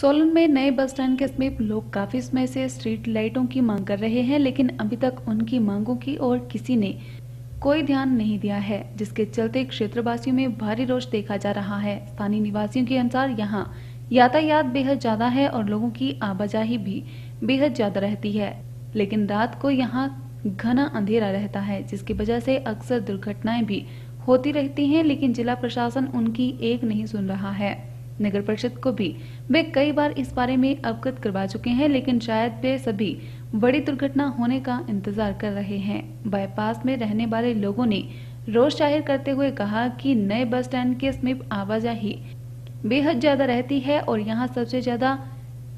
सोलन में नए bus stand के समीप लोग काफ़ी समय से स्ट्रीट लाइटों की मांग कर रहे हैं, लेकिन अभी तक उनकी मांगों की ओर किसी ने कोई ध्यान नहीं दिया है, जिसके चलते क्षेत्रवासियों में भारी रोष देखा जा रहा है। स्थानीय निवासियों के अनुसार यहाँ यातायात बेहद ज़्यादा है और लोगों की आवाजाही भी बेहद ज़्यादा रहती है, लेकिन रात को यहाँ घना अंधेरा रहता है, जिसकी वजह से अक्सर दुर्घटनाएँ भी होती रहती हैं, लेकिन जिला प्रशासन उनकी एक नहीं सुन रहा है। नगर परिषद को भी। वे कई बार इस बारे में अवगत करवा चुके हैं, लेकिन शायद वे सभी बड़ी दुर्घटना होने का इंतज़ार कर रहे हैं। बाईपास में रहने वाले लोगों ने रोष ज़ाहिर करते हुए कहा कि नए बस स्टैंड के समीप आवाजाही बेहद ज़्यादा रहती है और यहाँ सबसे ज़्यादा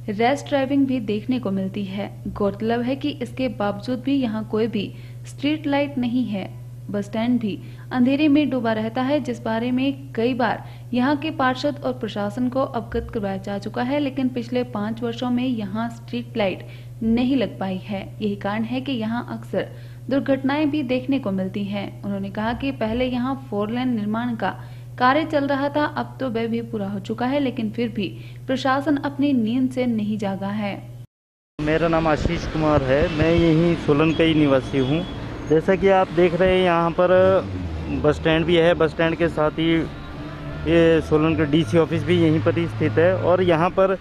रेस ड्राइविंग भी देखने को मिलती है। गौरतलब है कि इसके बावजूद भी यहाँ कोई भी स्ट्रीट लाइट नहीं है। बस स्टैंड भी अंधेरे में डूबा रहता है, जिस बारे में कई बार यहाँ के पार्षद और प्रशासन को अवगत करवाया जा चुका है, लेकिन पिछले पाँच वर्षों में यहाँ स्ट्रीट लाइट नहीं लग पाई है। यही कारण है कि यहाँ अक्सर दुर्घटनाएँ भी देखने को मिलती हैं। उन्होंने कहा कि पहले यहाँ फोर लेन निर्माण का कार्य चल रहा था, अब तो वह भी पूरा हो चुका है, लेकिन फिर भी प्रशासन अपनी नींद से नहीं जागा है। मेरा नाम आशीष कुमार है। मैं यहीं सोलन का ही निवासी हूँ। जैसा कि आप देख रहे हैं, यहाँ पर बस स्टैंड भी है। बस स्टैंड के साथ ही ये सोलन का डीसी ऑफ़िस भी यहीं पर ही स्थित है। और यहाँ पर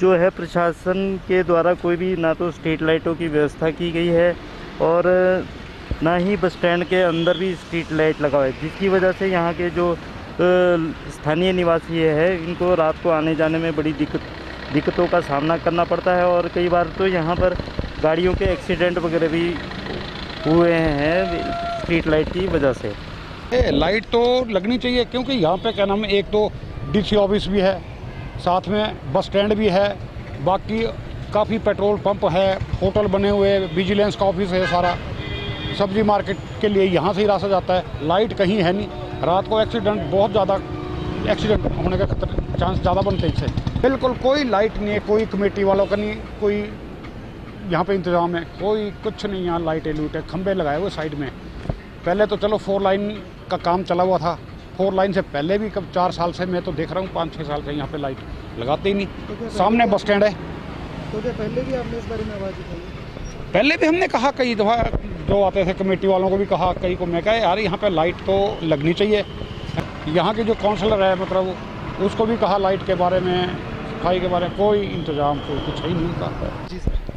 जो है, प्रशासन के द्वारा कोई भी ना तो स्ट्रीट लाइटों की व्यवस्था की गई है और ना ही बस स्टैंड के अंदर भी स्ट्रीट लाइट लगा हुआ है, जिसकी वजह से यहाँ के जो स्थानीय निवासी है, इनको रात को आने जाने में बड़ी दिक्कत दिक्कतों का सामना करना पड़ता है। और कई बार तो यहाँ पर गाड़ियों के एक्सीडेंट वगैरह भी हुए हैं स्ट्रीट लाइट की वजह से। ए, लाइट तो लगनी चाहिए क्योंकि यहाँ पे क्या नाम है एक तो डीसी ऑफ़िस भी है साथ में बस स्टैंड भी है बाकी काफ़ी पेट्रोल पंप है होटल बने हुए विजिलेंस का ऑफ़िस है सारा। सब्ज़ी मार्केट के लिए यहाँ से ही रास्ता जाता है। लाइट कहीं है नहीं। रात को एक्सीडेंट बहुत ज़्यादा एक्सीडेंट होने का खतरा चांस ज़्यादा बनते हैं इससे बिल्कुल कोई लाइट नहीं है कोई कमेटी वालों का नहीं कोई यहाँ पे इंतज़ाम है। कोई कुछ नहीं यहाँ लाइटें लूटे खंबे लगाए हुए साइड में। पहले तो चलो फोर लाइन का काम चला हुआ था। फोर लाइन से पहले भी कब चार साल से मैं तो देख रहा हूँ पाँच छः साल से यहाँ पे लाइट लगाते ही नहीं। तो सामने बस स्टैंड है। तो क्या पहले भी आपने इस बारे में आवाज़ उठाई? पहले भी हमने कहा कई दफ़ा जो आते थे कमेटी वालों को भी कहा कई को मैं कहा यार यहाँ पर लाइट तो लगनी चाहिए। यहाँ के जो काउंसलर है मतलब उसको भी कहा लाइट के बारे में सफ़ाई के बारे में। कोई इंतज़ाम कोई कुछ ही नहीं का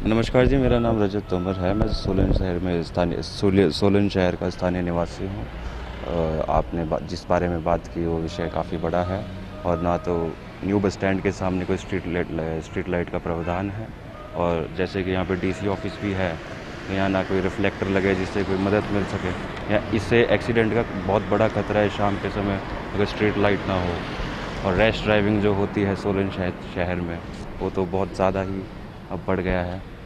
नमस्कार जी, मेरा नाम रजत तोमर है। मैं सोलन शहर में स्थानीय सोलन शहर का स्थानीय निवासी हूँ। आपने जिस बारे में बात की, वो विषय काफ़ी बड़ा है और ना तो न्यू बस स्टैंड के सामने कोई स्ट्रीट लाइट स्ट्रीट लाइट का प्रावधान है और जैसे कि यहाँ पे डीसी ऑफ़िस भी है, यहाँ ना कोई रिफ्लेक्टर लगे जिससे कोई मदद मिल सके या इससे एक्सीडेंट का बहुत बड़ा खतरा है शाम के समय, अगर स्ट्रीट लाइट ना हो। और रैश ड्राइविंग जो होती है सोलन शहर शहर में, वो तो बहुत ज़्यादा ही अब बढ़ गया है।